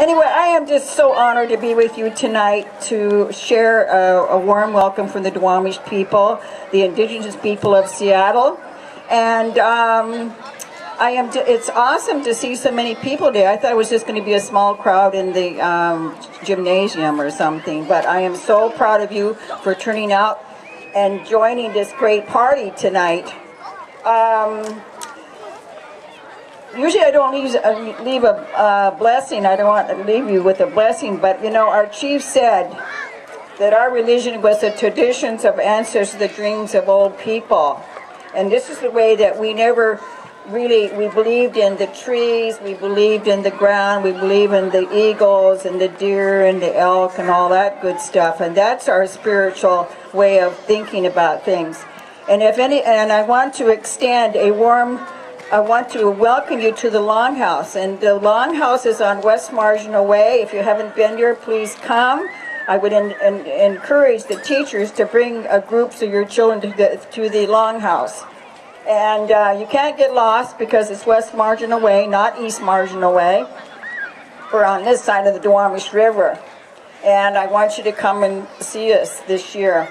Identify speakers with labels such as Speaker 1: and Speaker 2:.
Speaker 1: Anyway, I am just so honored to be with you tonight to share a, a warm welcome from the Duwamish people, the indigenous people of Seattle. And um, I am. It's awesome to see so many people today. I thought it was just going to be a small crowd in the um, gymnasium or something, but I am so proud of you for turning out and joining this great party tonight. Um, usually I don't leave, uh, leave a uh, blessing. I don't want to leave you with a blessing, but you know, our chief said that our religion was the traditions of ancestors, the dreams of old people. And this is the way that we never really, we believed in the trees, we believed in the ground, we believe in the eagles and the deer and the elk and all that good stuff. And that's our spiritual way of thinking about things. And if any, and I want to extend a warm I want to welcome you to the Longhouse. And the Longhouse is on West Marginal Way. If you haven't been here, please come. I would in, in, encourage the teachers to bring a groups of your children to the, to the Longhouse. And uh, you can't get lost because it's West Marginal Way, not East Marginal Way. We're on this side of the Duwamish River. And I want you to come and see us this year.